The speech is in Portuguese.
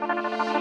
Música